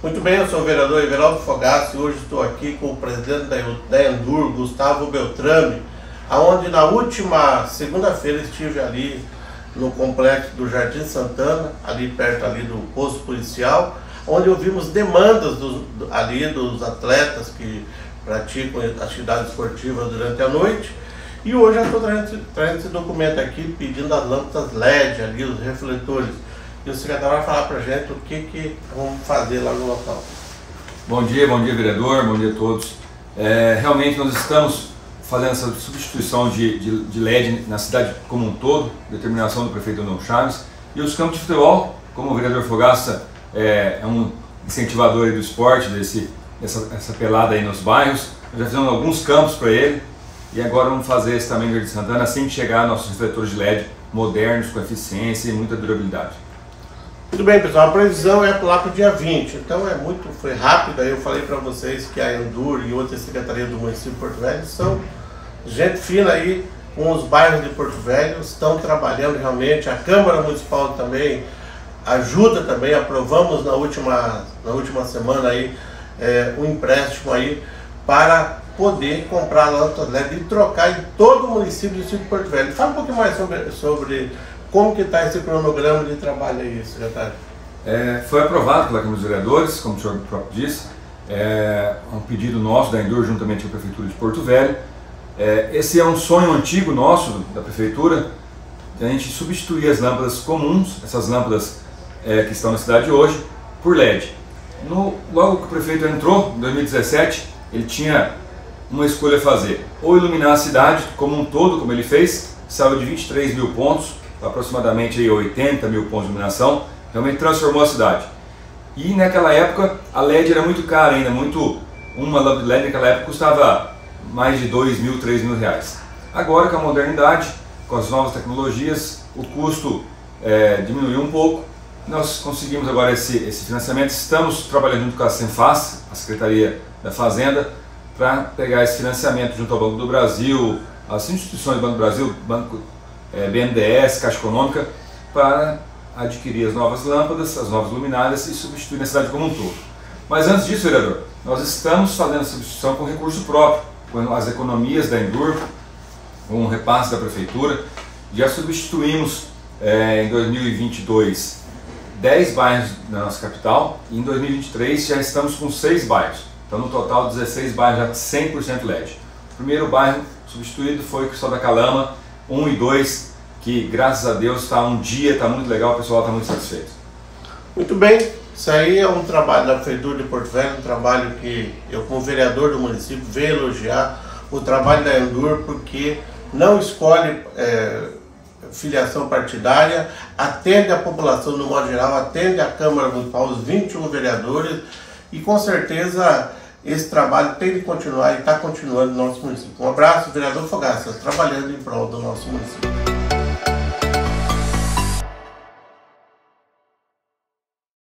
Muito bem, eu sou o vereador Everaldo Fogassi e hoje estou aqui com o presidente da Endur, Gustavo Beltrame, aonde na última segunda-feira estive ali no complexo do Jardim Santana, ali perto ali do posto policial, onde ouvimos demandas dos, ali dos atletas que praticam atividade esportiva durante a noite. E hoje eu estou trazendo, trazendo esse documento aqui pedindo as lâmpadas LED ali, os refletores. E o secretário vai falar para a gente o que, que vamos fazer lá no local. Bom dia, bom dia vereador, bom dia a todos. É, realmente nós estamos fazendo essa substituição de, de, de, LED na cidade como um todo, determinação do prefeito Dom Chaves, e os campos de futebol, como o vereador Fogaça é, é um incentivador do esporte, desse, dessa essa pelada aí nos bairros, nós já fizemos alguns campos para ele, e agora vamos fazer esse também no Jardim Santana, assim que chegar nossos refletores de LED modernos, com eficiência e muita durabilidade. Muito bem, pessoal, a previsão é lá para o dia 20, então é muito foi rápido. Aí eu falei para vocês que a Endur e outras secretarias do município de Porto Velho são gente fina aí com os bairros de Porto Velho, estão trabalhando realmente. A Câmara Municipal também ajuda também, aprovamos na última, na última semana aí é, um empréstimo aí para poder comprar lâmpadas LED e trocar em todo o município do de Porto Velho. Fala um pouquinho mais sobre, sobre como que está esse cronograma de trabalho aí, secretário? É, foi aprovado pela Câmara dos Vereadores, como o senhor próprio disse, é um pedido nosso da Endur juntamente com a Prefeitura de Porto Velho. É, esse é um sonho antigo nosso, da Prefeitura, de a gente substituir as lâmpadas comuns, essas lâmpadas é, que estão na cidade hoje, por LED. No, logo que o prefeito entrou, em 2017, ele tinha uma escolha a fazer, ou iluminar a cidade como um todo, como ele fez, saiu de 23 mil pontos aproximadamente aí 80 mil pontos de iluminação, realmente transformou a cidade. E naquela época a LED era muito cara ainda, muito uma lâmpada LED naquela época custava mais de 2 mil, 3 mil reais. Agora com a modernidade, com as novas tecnologias, o custo é, diminuiu um pouco. Nós conseguimos agora esse, esse financiamento, estamos trabalhando junto com a Senfaz, a Secretaria da Fazenda, para pegar esse financiamento junto ao Banco do Brasil, as instituições do Banco do Brasil, Banco é, BNDES, Caixa Econômica, para adquirir as novas lâmpadas, as novas luminárias e substituir a cidade como um todo. Mas antes disso, vereador, nós estamos fazendo a substituição com recurso próprio, com as economias da Endur, com o repasse da Prefeitura. Já substituímos é, em 2022 10 bairros na nossa capital e em 2023 já estamos com 6 bairros. Então, no total, 16 bairros já 100% LED. O primeiro bairro substituído foi Cristal da Calama, 1 e 2, que graças a Deus está um dia, está muito legal, o pessoal está muito satisfeito. Muito bem, isso aí é um trabalho da Prefeitura de Porto Velho, um trabalho que eu, como vereador do município, venho elogiar o trabalho da Endur, porque não escolhe é, filiação partidária, atende a população no modo geral, atende a Câmara Municipal, os 21 vereadores, e com certeza esse trabalho tem de continuar e está continuando no nosso município. Um abraço, vereador Fogaça, trabalhando em prol do nosso município.